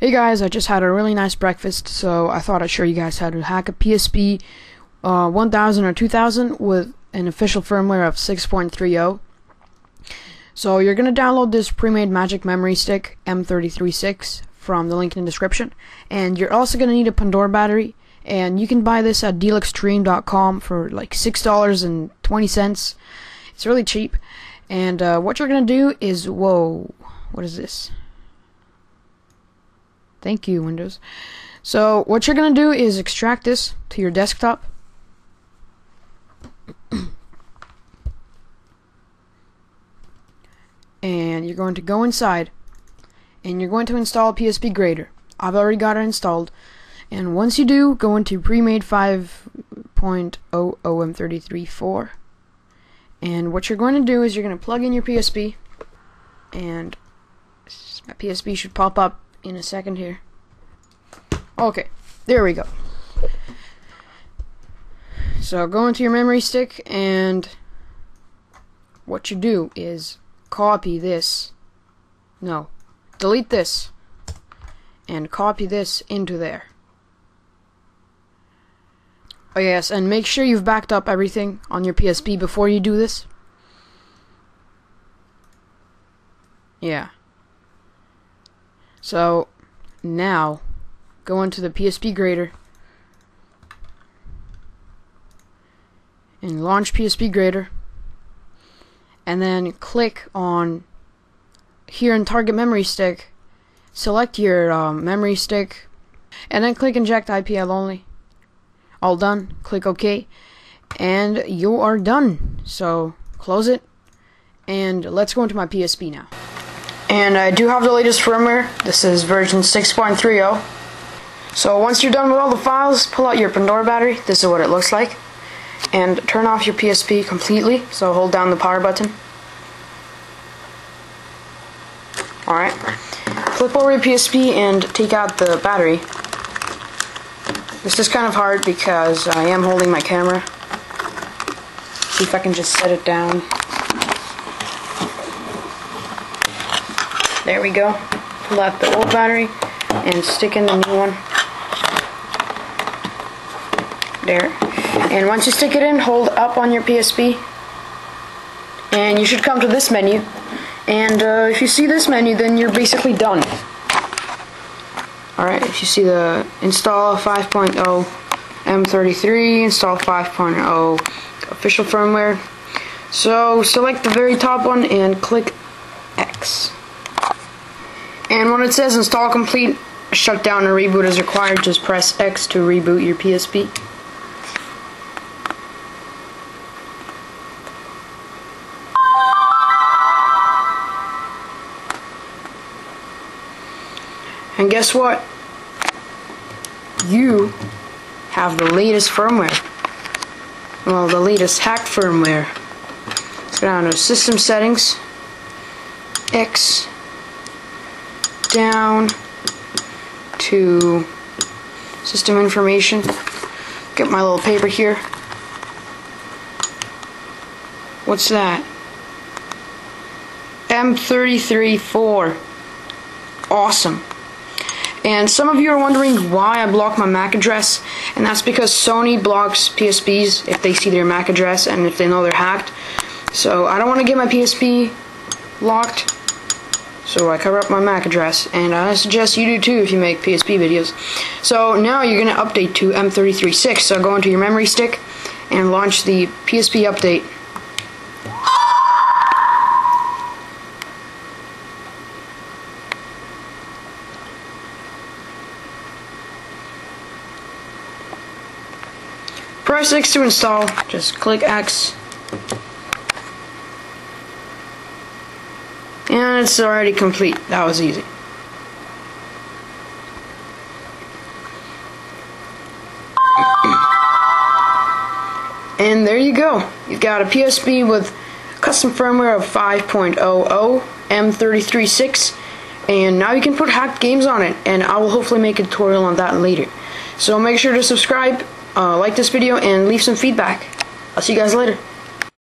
Hey guys, I just had a really nice breakfast, so I thought I'd show you guys how to hack a PSP uh, 1000 or 2000 with an official firmware of 6.30. So you're going to download this pre-made Magic Memory Stick M33-6 from the link in the description, and you're also going to need a Pandora battery, and you can buy this at dealextreme.com for like $6.20. It's really cheap, and uh, what you're going to do is, whoa, what is this? Thank you, Windows. So, what you're going to do is extract this to your desktop. and you're going to go inside and you're going to install PSP Grader. I've already got it installed. And once you do, go into pre-made 5.0 OM334. And what you're going to do is you're going to plug in your PSP and my PSP should pop up in a second here. Okay, there we go. So go into your memory stick and what you do is copy this. No, delete this and copy this into there. Oh yes, and make sure you've backed up everything on your PSP before you do this. Yeah. So now go into the PSP grader. And launch PSP grader. And then click on here in target memory stick. Select your um, memory stick. And then click inject IPL only. All done. Click OK. And you are done. So close it. And let's go into my PSP now and I do have the latest firmware. This is version 6.30. So once you're done with all the files, pull out your Pandora battery. This is what it looks like. And turn off your PSP completely. So hold down the power button. Alright. Flip over your PSP and take out the battery. This is kind of hard because I am holding my camera. See if I can just set it down. There we go. Pull out the old battery and stick in the new one. There. And once you stick it in, hold up on your PSP. And you should come to this menu. And uh, if you see this menu, then you're basically done. Alright, if you see the install 5.0 M33, install 5.0 official firmware. So select the very top one and click X. And when it says install complete, shutdown or reboot is required, just press X to reboot your PSP. And guess what? You have the latest firmware. Well, the latest hacked firmware. Let's go down to System Settings, X, down to system information. Get my little paper here. What's that? M33-4. Awesome. And some of you are wondering why I blocked my MAC address, and that's because Sony blocks PSPs if they see their MAC address and if they know they're hacked. So I don't want to get my PSP locked so I cover up my MAC address, and I suggest you do too if you make PSP videos. So now you're going to update to M33-6. So go into your memory stick and launch the PSP update. Press X to install, just click X. And it's already complete. That was easy. and there you go. You've got a PSP with custom firmware of 5.00 M33-6 and now you can put hacked games on it and I will hopefully make a tutorial on that later. So make sure to subscribe, uh, like this video, and leave some feedback. I'll see you guys later.